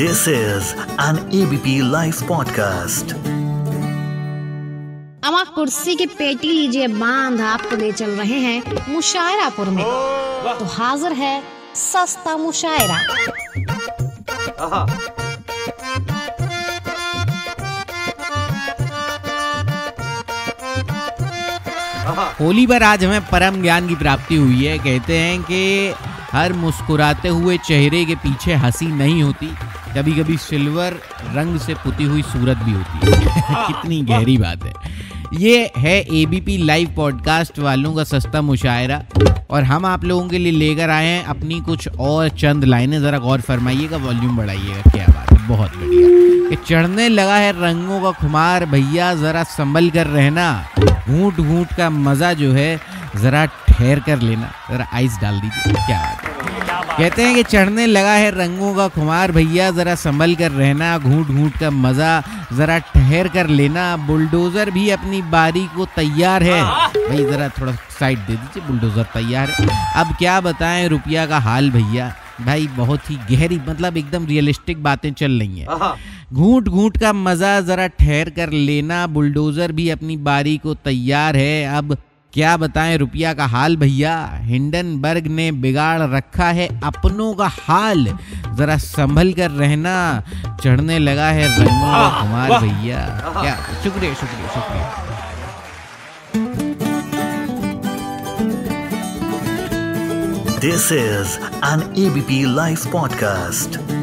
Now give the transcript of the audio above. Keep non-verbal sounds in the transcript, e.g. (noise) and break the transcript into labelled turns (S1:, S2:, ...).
S1: This is an ABP Life podcast.
S2: अमा कुर्सी की पेटी लीजिए बाँध आपको ले चल रहे हैं मुशायरापुर में। तो हाजिर है सस्ता मुशायरा।
S3: होली पर आज हमें परम ज्ञान की प्राप्ति हुई है। कहते हैं कि हर मुस्कुराते हुए चेहरे के पीछे हँसी नहीं होती। कभी कभी सिल्वर रंग से पुती हुई सूरत भी होती है। (laughs) कितनी गहरी बात है। ये है एबीपी लाइव पॉडकास्ट वालों का सस्ता मुशायरा। और हम आप लोगों के लिए लेकर आए हैं अपनी कुछ और चंद लाइनें। ज़रा गौर फरमाइएगा वॉल्यूम बढ़ाइएगा। क्या बात है, बहुत बढ़िया। कि चढ़ने लगा है रंगों का खुमार भैया, ज़रा संभल कर रहना। घूट घूट का मज़ा जो है, ज़रा ठहर कर लेना। ज़रा आइस डाल दीजिए। क्या बात है। कहते हैं कि चढ़ने लगा है रंगों का खुमार भैया ज़रा संभल कर रहना घूट घूट का मज़ा ज़रा ठहर कर लेना। बुलडोज़र भी अपनी बारी को तैयार है। भाई ज़रा थोड़ा साइड दे दीजिए बुलडोज़र तैयार है। अब क्या बताएँ रुपया का हाल भैया? भाई बहुत ही गहरी मतलब एकदम रियलिस्टिक बातें चल रही हैं। घूट घूट का मज़ा ज़रा ठहर कर लेना। बुलडोज़र भी अपनी बारी को तैयार है। अब क्या बताएँ रुपया का हाल भैया? हिंडनबर्ग ने बिगाड़ रखा है अपनों का हाल। जरा संभल कर रहना। चढ़ने लगा है रंगों कुमार भैया। क्या? शुक्रिया शुक्रिया शुक्रिया।
S1: This is an ABP Life podcast.